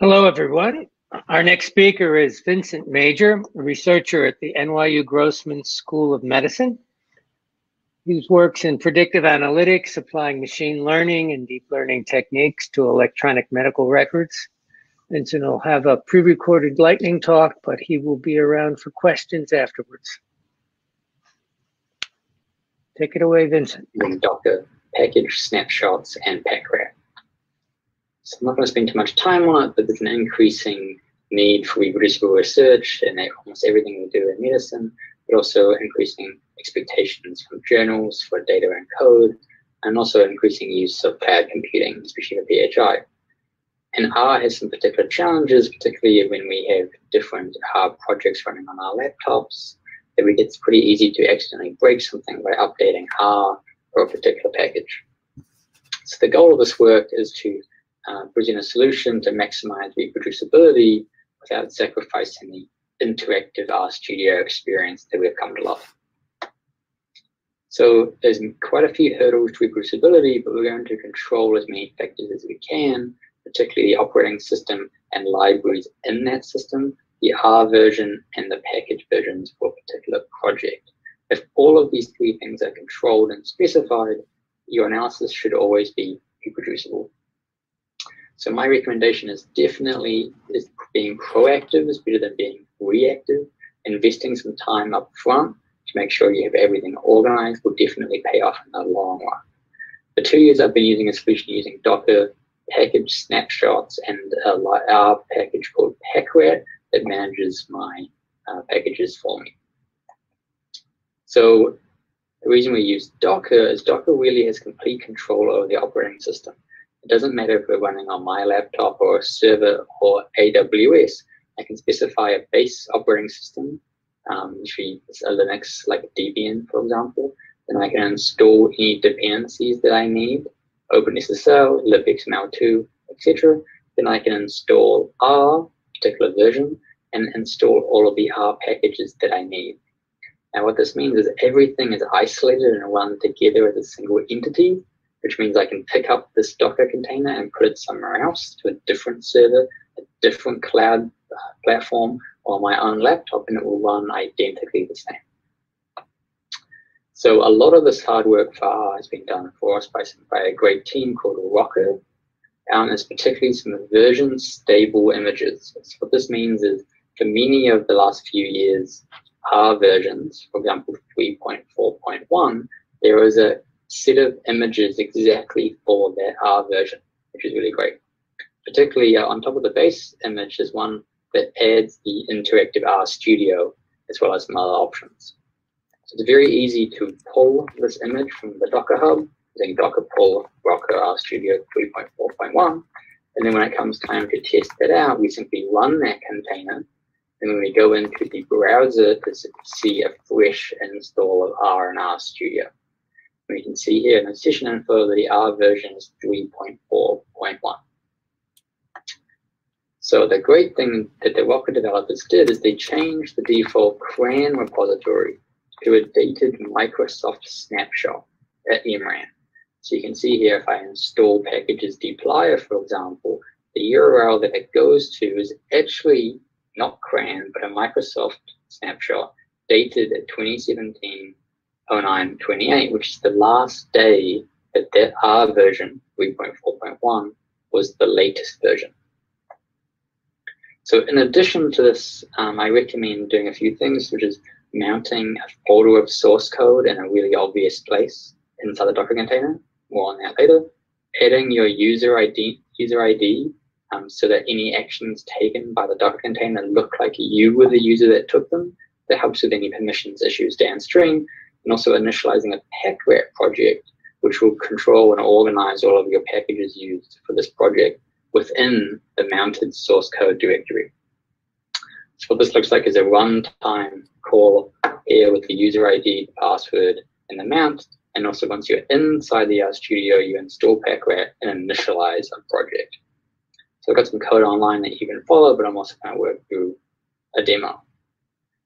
Hello, everyone. Our next speaker is Vincent Major, a researcher at the NYU Grossman School of Medicine. He works in predictive analytics, applying machine learning and deep learning techniques to electronic medical records. Vincent will have a pre-recorded lightning talk, but he will be around for questions afterwards. Take it away, Vincent. Docker package snapshots and PackRat. So I'm not going to spend too much time on it, but there's an increasing need for reproducible research in almost everything we do in medicine, but also increasing expectations from journals for data and code, and also increasing use of cloud computing, especially for PHI. And R has some particular challenges, particularly when we have different R projects running on our laptops, it's pretty easy to accidentally break something by updating R for a particular package. So the goal of this work is to uh, present a solution to maximize reproducibility without sacrificing the interactive RStudio experience that we've come to love. So there's quite a few hurdles to reproducibility, but we're going to control as many factors as we can, particularly the operating system and libraries in that system, the R version and the package versions for a particular project. If all of these three things are controlled and specified, your analysis should always be reproducible. So my recommendation is definitely is being proactive is better than being reactive. Investing some time up front to make sure you have everything organized will definitely pay off in the long run. For two years, I've been using a solution using Docker package snapshots and our package called PackRat that manages my uh, packages for me. So the reason we use Docker is Docker really has complete control over the operating system. It doesn't matter if we're running on my laptop or a server or AWS. I can specify a base operating system, um, usually it's a Linux like Debian, for example. Then I can install any dependencies that I need, OpenSSL, libxml2, etc. Then I can install R, particular version, and install all of the R packages that I need. Now what this means is everything is isolated and run together as a single entity which means I can pick up this Docker container and put it somewhere else to a different server, a different cloud uh, platform or my own laptop, and it will run identically the same. So a lot of this hard work for R has been done for us by, by a great team called Rocker. Um, there's particularly some version stable images. So what this means is for many of the last few years, R versions, for example, 3.4.1, there was a set of images exactly for that R version, which is really great. Particularly uh, on top of the base image is one that adds the interactive R Studio as well as some other options. It's very easy to pull this image from the Docker Hub using docker pull Rocker R Studio 3.4.1. And then when it comes time to test that out, we simply run that container. And when we go into the browser to see a fresh install of R and RStudio. We can see here in the session info that the R version is 3.4.1. So the great thing that the Rocker developers did is they changed the default CRAN repository to a dated Microsoft snapshot at MRAN. So you can see here if I install packages dplyr, for example, the URL that it goes to is actually not CRAN, but a Microsoft snapshot dated at 2017 0928, which is the last day that that R version 3.4.1 was the latest version. So in addition to this, um, I recommend doing a few things, which is mounting a folder of source code in a really obvious place inside the Docker container. More on that later. Adding your user ID, user ID um, so that any actions taken by the Docker container look like you were the user that took them. That helps with any permissions issues downstream and also initializing a PackRat project, which will control and organize all of your packages used for this project within the mounted source code directory. So what this looks like is a runtime call here with the user ID, password, and the mount. And also once you're inside the RStudio, you install PackRat and initialize a project. So I've got some code online that you can follow, but I'm also going to work through a demo.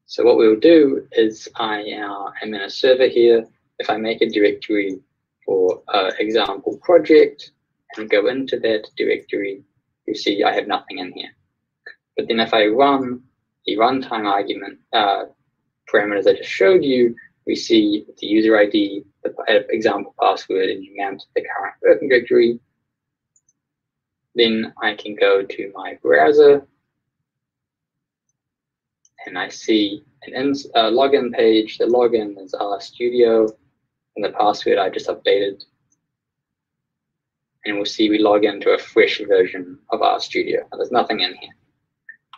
So what we'll do is I uh, am in a server here. If I make a directory for uh, example project and go into that directory, you see I have nothing in here. But then if I run the runtime argument uh, parameters I just showed you, we see the user ID, the example password, and you mount the current working directory. Then I can go to my browser and I see an in, uh, login page. The login is RStudio and the password I just updated. And we'll see we log into a fresh version of RStudio. Now, there's nothing in here.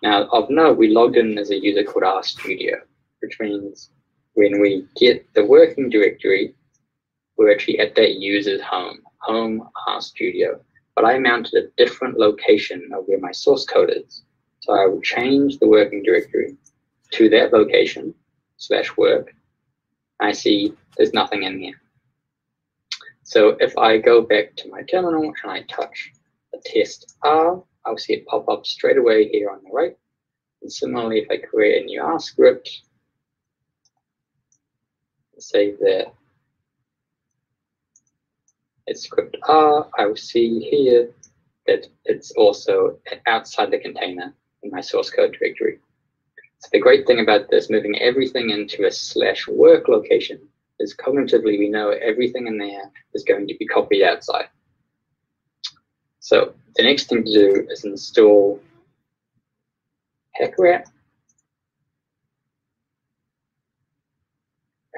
Now, of note, we logged in as a user called RStudio, which means when we get the working directory, we're actually at that user's home, home RStudio. But I mounted a different location of where my source code is. So I will change the working directory to that location slash work. I see there's nothing in here. So if I go back to my terminal and I touch the test R, I'll see it pop up straight away here on the right. And similarly, if I create a new R script, save that it's script R, I will see here that it's also outside the container in my source code directory. So the great thing about this, moving everything into a slash work location, is cognitively we know everything in there is going to be copied outside. So the next thing to do is install Packrat.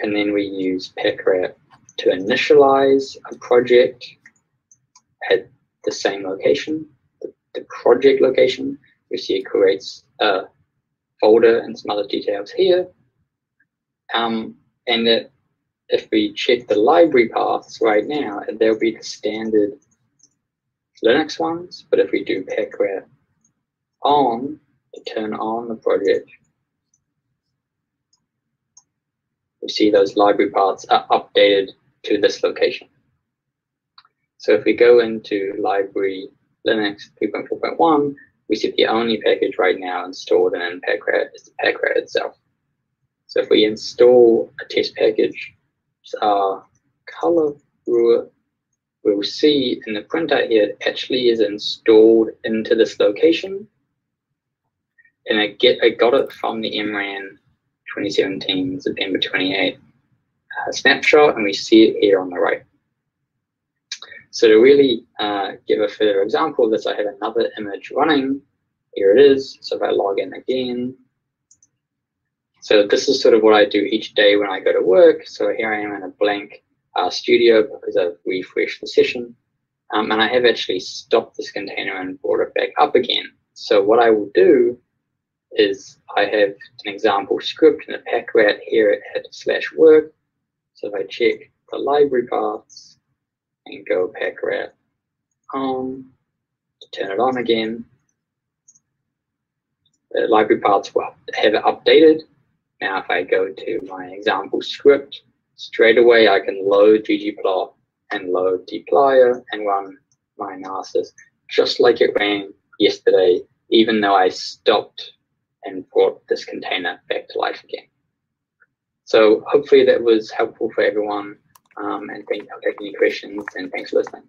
And then we use Packrat to initialize a project at the same location, the, the project location. You see it creates a folder and some other details here. Um, and it, if we check the library paths right now, there'll be the standard Linux ones, but if we do packrat on to turn on the project, we see those library paths are updated to this location. So if we go into library Linux 3.4.1, we see the only package right now installed in packrat is the itself. So if we install a test package, our color brewer, we'll see in the printout here it actually is installed into this location. And I get I got it from the MRAN 2017 September 28 uh, snapshot, and we see it here on the right. So to really uh, give a further example of this, I have another image running. Here it is. So if I log in again, so this is sort of what I do each day when I go to work. So here I am in a blank uh, studio because I've refreshed the session. Um, and I have actually stopped this container and brought it back up again. So what I will do is I have an example script in a packrat here at slash work. So if I check the library paths and go packrat on to turn it on again, the library paths will have it updated. Now if I go to my example script, straight away I can load ggplot and load dplyr and run my analysis just like it ran yesterday, even though I stopped and brought this container back to life again. So hopefully that was helpful for everyone. Um, and thank you for taking any questions and thanks for listening.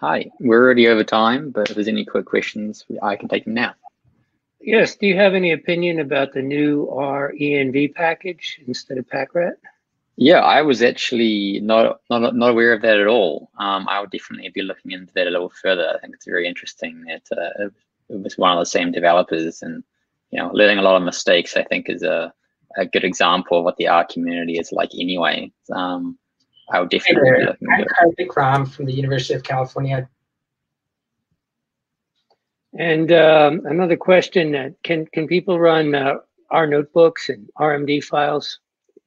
Hi, we're already over time, but if there's any quick questions, I can take them now. Yes, do you have any opinion about the new RENV package instead of PackRat? Yeah, I was actually not not not aware of that at all. Um, I would definitely be looking into that a little further. I think it's very interesting that uh, it was one of the same developers, and you know, learning a lot of mistakes. I think is a a good example of what the R community is like. Anyway, um, I would definitely hey there. I'm Karthik Ram from the University of California. And um, another question: uh, Can can people run uh, R notebooks and RMD files?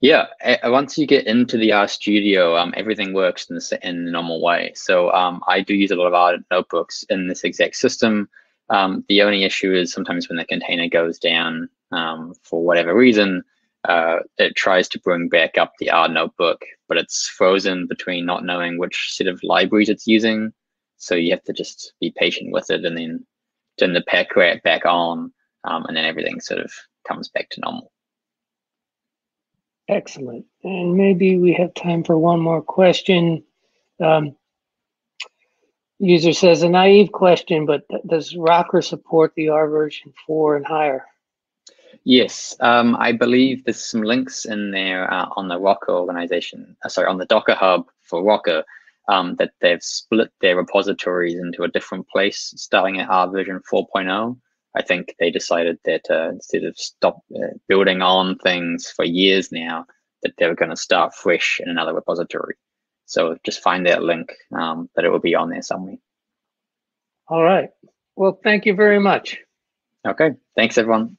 Yeah, once you get into the R Studio, um, everything works in the, in the normal way. So um, I do use a lot of R notebooks in this exact system. Um, the only issue is sometimes when the container goes down um, for whatever reason, uh, it tries to bring back up the R notebook, but it's frozen between not knowing which set of libraries it's using. So you have to just be patient with it and then turn the packrat back on, um, and then everything sort of comes back to normal. Excellent. And maybe we have time for one more question. Um, user says a naive question, but does Rocker support the R version 4 and higher? Yes, um, I believe there's some links in there uh, on the Rocker organization, uh, sorry, on the Docker Hub for Rocker, um, that they've split their repositories into a different place starting at R version 4.0. I think they decided that uh, instead of stop uh, building on things for years now, that they were going to start fresh in another repository. So just find that link, um, that it will be on there somewhere. All right. Well, thank you very much. Okay. Thanks, everyone.